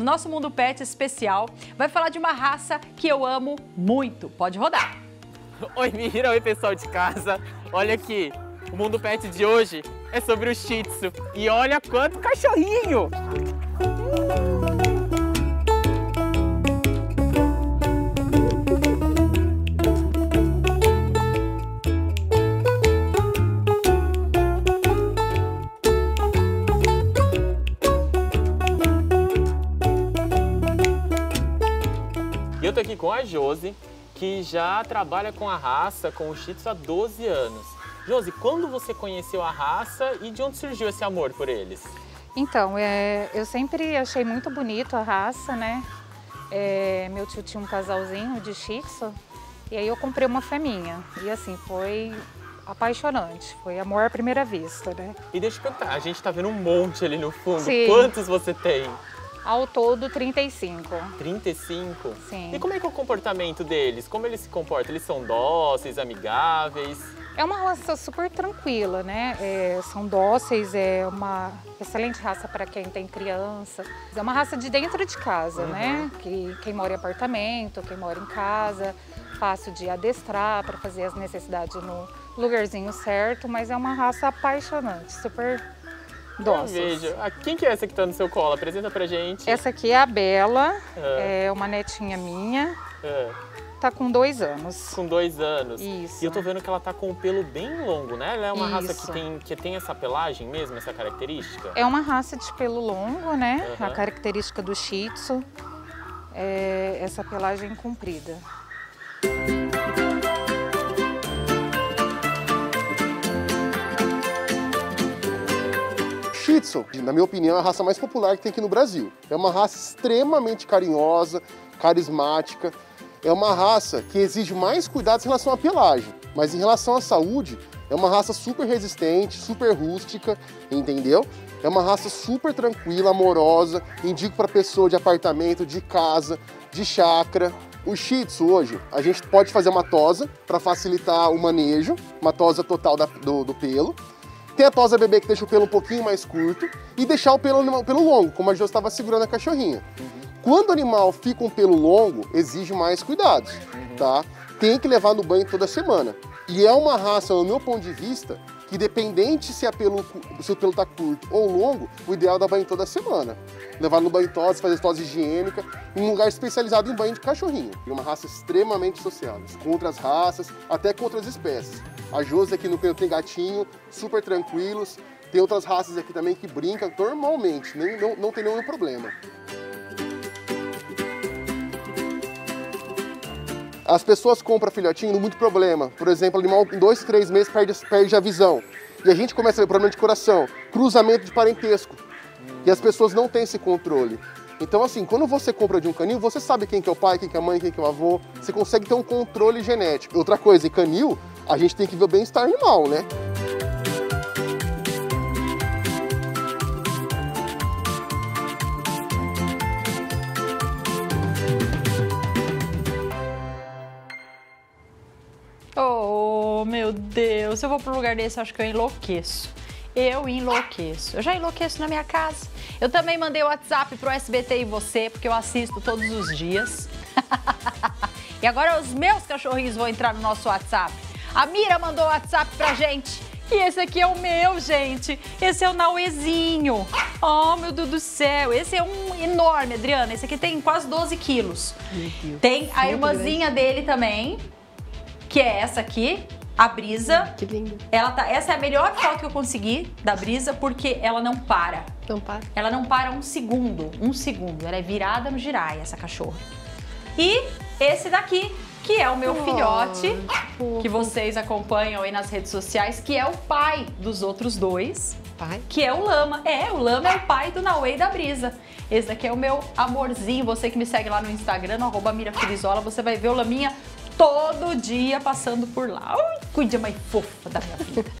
no nosso Mundo Pet especial, vai falar de uma raça que eu amo muito. Pode rodar. Oi, Mira, oi pessoal de casa. Olha aqui, o Mundo Pet de hoje é sobre o Shih Tzu. E olha quanto cachorrinho! Eu tô aqui com a Josi, que já trabalha com a raça, com o Shih Tzu há 12 anos. Josi, quando você conheceu a raça e de onde surgiu esse amor por eles? Então, é, eu sempre achei muito bonito a raça, né? É, meu tio tinha um casalzinho de Shih Tzu e aí eu comprei uma fêmea. E assim, foi apaixonante, foi amor à primeira vista, né? E deixa eu perguntar, a gente tá vendo um monte ali no fundo. Sim. Quantos você tem? Ao todo, 35. 35? Sim. E como é que é o comportamento deles? Como eles se comportam? Eles são dóceis, amigáveis? É uma raça super tranquila, né? É, são dóceis, é uma excelente raça para quem tem criança. É uma raça de dentro de casa, né? Que quem mora em apartamento, quem mora em casa, fácil de adestrar para fazer as necessidades no lugarzinho certo, mas é uma raça apaixonante, super Vejo. Ah, quem que é essa que tá no seu colo? Apresenta pra gente. Essa aqui é a Bela, Ah. é uma netinha minha, Ah, tá com dois anos. com dois anos. Isso. E eu tô vendo que ela tá com o pelo bem longo, né? Ela é uma raça que Isso. tem, que tem essa pelagem mesmo, essa característica? É uma raça de pelo longo, né? Aham. A característica do Shih Tzu é essa pelagem comprida. Tzu, na minha opinião, é a raça mais popular que tem aqui no Brasil. É uma raça extremamente carinhosa, carismática. É uma raça que exige mais cuidados em relação à pelagem. Mas em relação à saúde, é uma raça super resistente, super rústica, entendeu? É uma raça super tranquila, amorosa. Indico para pessoa de apartamento, de casa, de chácara. O Shih Tzu hoje, a gente pode fazer uma tosa para facilitar o manejo, uma tosa total da- do- do pelo. Tem a tosa bebê que deixa o pelo um pouquinho mais curto e deixar o pelo, pelo longo, como a Jo estava segurando a cachorrinha. Quando o animal fica um pelo longo, exige mais cuidados, tá? Tem que levar no banho toda semana. E é uma raça, no meu ponto de vista, que dependente se, a pelo, se o pelo tá curto ou longo, o ideal é dar banho toda semana. Levar no banho tosse, fazer tosse higiênica, em um lugar especializado em banho de cachorrinho. É uma raça extremamente sociável, com outras raças, até com outras espécies. A Josi aqui no canto tem gatinho, super tranquilos. Tem outras raças aqui também que brincam normalmente, nem, não, não tem nenhum problema. As pessoas compram filhotinho com muito problema. Por exemplo, animal em dois, três meses perde, perde a visão. E a gente começa a ver problema de coração, cruzamento de parentesco. E as pessoas não têm esse controle. Então, assim, quando você compra de um canil, você sabe quem que é o pai, quem que é a mãe, quem que é o avô. Você consegue ter um controle genético. Outra coisa, em canil, a gente tem que ver o bem-estar animal, né? Oh, meu Deus, se eu vou para um lugar desse, acho que eu enlouqueço. Eu enlouqueço. Eu já enlouqueço na minha casa. Eu também mandei o WhatsApp pro SBT e você, porque eu assisto todos os dias. e agora os meus cachorrinhos vão entrar no nosso WhatsApp. A Mira mandou o WhatsApp pra gente. E esse aqui é o meu, gente. Esse é o Nauezinho. Oh, meu Deus do céu. Esse é um enorme, Adriana. Esse aqui tem quase 12 quilos. Tem a irmãzinha dele também, que é essa aqui, a Brisa. Que lindo. Ela tá, essa é a melhor foto que eu consegui da Brisa, porque ela não para. Então para. Ela não para um segundo, um segundo. Ela é virada no girai, essa cachorra. E esse daqui, que é o meu filhote, que vocês acompanham aí nas redes sociais, que é o pai dos outros dois, Pai. que é o Lama. É, o Lama é o pai do Nauê e da Brisa. Esse daqui é o meu amorzinho. Você que me segue lá no Instagram, no arroba Mira Felizola, você vai ver o Laminha todo dia passando por lá. Cuide mais fofa da minha vida.